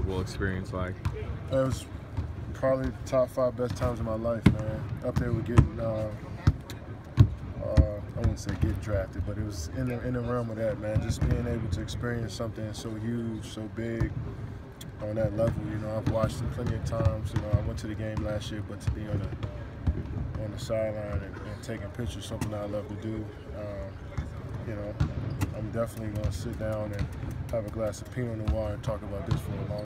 Super experience like? It was probably top five best times of my life, man. Up there with getting, uh, uh, I wouldn't say get drafted, but it was in the, in the realm of that, man. Just being able to experience something so huge, so big on that level. You know, I've watched it plenty of times. You know, I went to the game last year, but to be on the on the sideline and, and taking pictures, something I love to do. Um, you know, I'm definitely going to sit down and have a glass of Pinot Noir and talk about this for a long